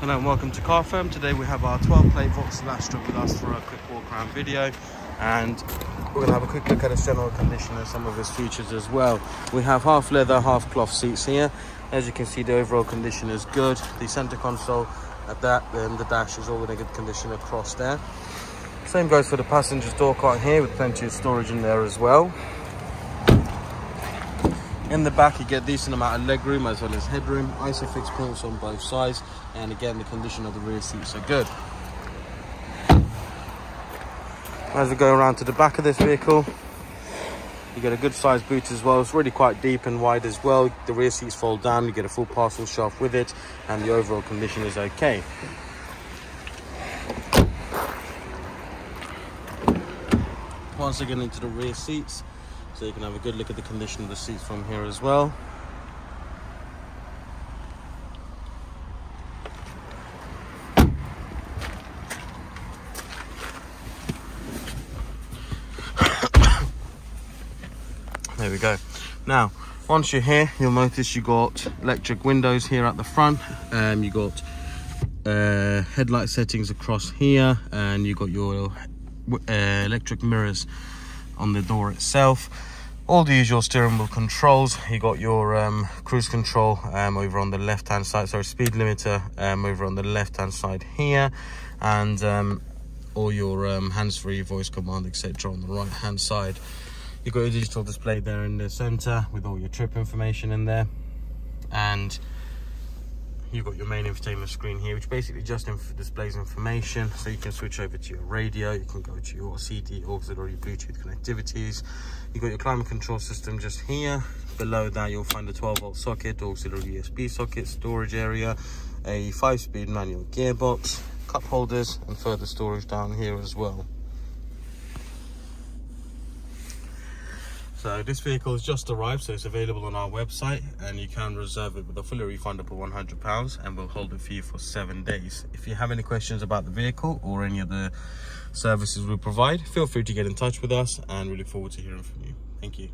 Hello and welcome to Car Firm. Today we have our 12 plate Vauxhall Astra with us for a quick walk around video and we're going to have a quick look at its general condition and some of its features as well. We have half leather, half cloth seats here. As you can see the overall condition is good. The center console at that, then the dash is all in a good condition across there. Same goes for the passenger's door card here with plenty of storage in there as well. In the back, you get decent amount of legroom as well as headroom, ISOFIX points on both sides, and again, the condition of the rear seats are good. As we go around to the back of this vehicle, you get a good sized boot as well. It's really quite deep and wide as well. The rear seats fold down, you get a full parcel shelf with it, and the overall condition is okay. Once again into the rear seats, so you can have a good look at the condition of the seats from here as well. there we go. Now, once you're here, you'll notice you got electric windows here at the front. Um, you got uh, headlight settings across here, and you got your uh, electric mirrors on the door itself. All the usual steering wheel controls. You got your um, cruise control um, over on the left hand side sorry speed limiter um, over on the left hand side here and um, all your um, hands-free voice command etc on the right hand side. You've got your digital display there in the center with all your trip information in there. And you've got your main infotainment screen here which basically just inf displays information. So you can switch over to your radio you can go to your cd auxiliary bluetooth connectivities. You've got your climate control system just here. Below that you'll find a 12 volt socket auxiliary usb socket storage area a five speed manual gearbox cup holders and further storage down here as well So this vehicle has just arrived, so it's available on our website and you can reserve it with a fully refundable £100 and we'll hold it for you for seven days. If you have any questions about the vehicle or any of the services we provide, feel free to get in touch with us and we look forward to hearing from you. Thank you.